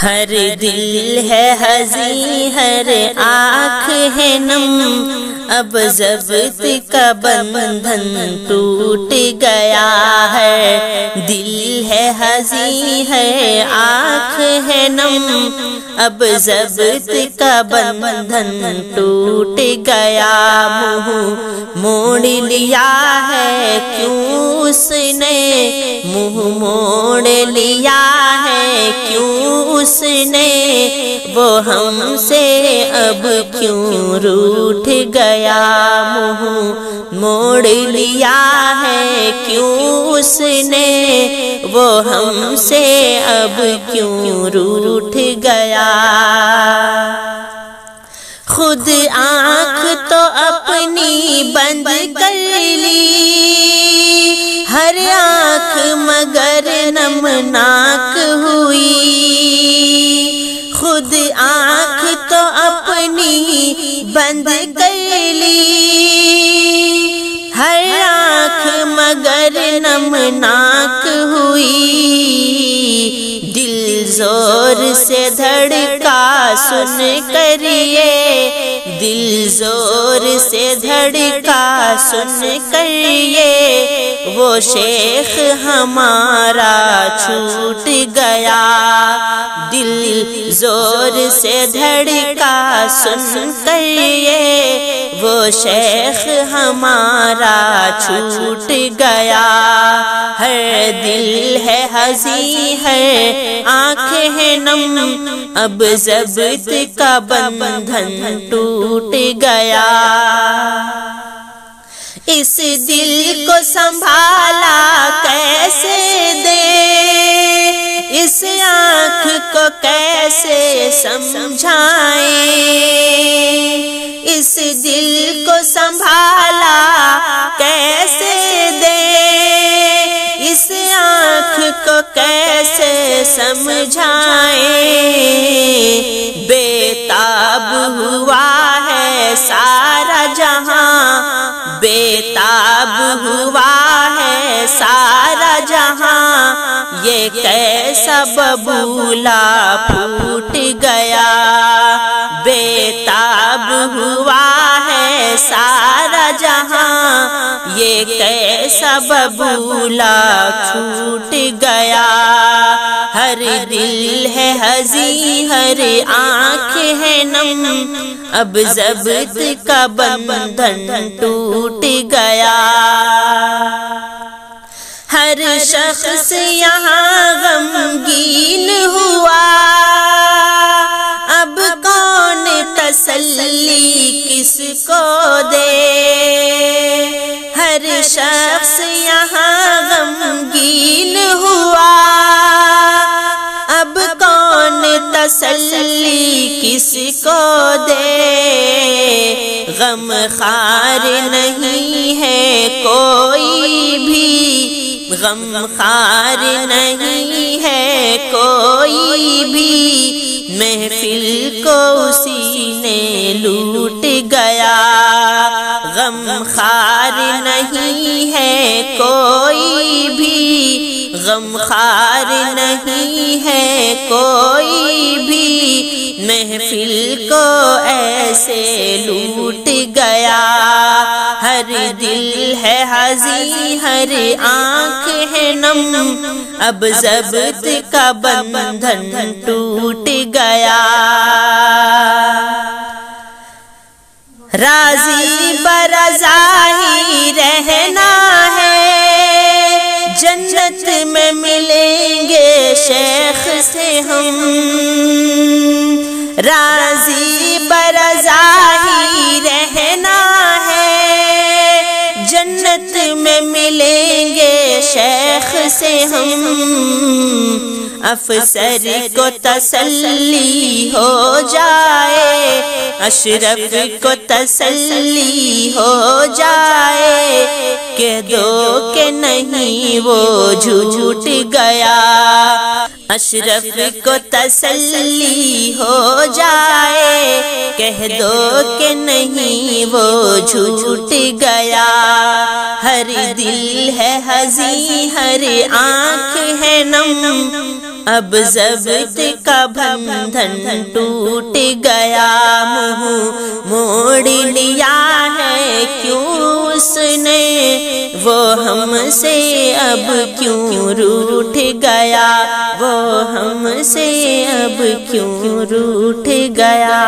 हर दिल है हजी हर आँख है नम। अब जबत का बंधन टूट गया है। दिल है हजी है आँख है नम। अब जबत का बंधन टूट गया। मुँह मोड़ लिया है क्यों उसने? मुँह मोड़ लिया क्यों उसने वो हमसे अब क्यों रूठ गया? मुँह मोड़ लिया है, क्यों उसने वो हमसे अब क्यों रूठ गया? खुद आँख तो अपनी बंद कर ली, हर आँख मगर नमनाक बंद कर ली। हर आँख मगर नमनाक हुई। दिल ज़ोर से धड़का सुन करिए दिल ज़ोर से धड़का सुन कर ये। वो शेख हमारा छूट गया। दिल ज़ोर से धड़का सुन कर ये, वो शेख हमारा छूट गया। हर दिल है हसी है आँख है नम। अब जबत का बंधन टूट गया। इस दिल को संभाला कैसे कैसे समझाए। इस दिल को संभाला कैसे दे? इस आँख को कैसे समझाए? बेताब ये कैसा बबूला फूट गया? बेताब हुआ है सारा जहाँ। ये कैसा बबूला छूट गया? हर दिल है हजी हर आँख है नम। अब जबत का बंधन टूट गया। हर शख्स यहाँ गमगीन हुआ। अब कौन तसल्ली किसको दे? हर शख्स यहाँ गमगीन हुआ। अब कौन तसल्ली किसको दे? गम खार नहीं है कोई भी। गम खार नहीं है कोई भी। महफिल को उसी ने लूट गया। गम खार नहीं है कोई भी। गम खार नहीं है कोई भी। महफिल को ऐसे लूट गया। हर दिल है हजी, हर आँख है नम। अब जबत का बंधन टूट गया। राज़ी बरजा ही रहना है। जन्नत में मिलेंगे शेख से हम। राज़ी हम अफसर को तसल्ली हो जाए, अशरफ को तसल्ली हो जाए के दो के नहीं वो झूठ गया। अशरफ को तसल्ली हो जाए। कह दो कि नहीं वो झूठ गया। हर दिल है हजी हर आँख है नम। अब जबत का बंधन टूट गया। मुँह मोड़ लिया है क्यों उसने? वो हमसे अब क्यों रूठ गया? हमसे अब क्यों रूठ गया?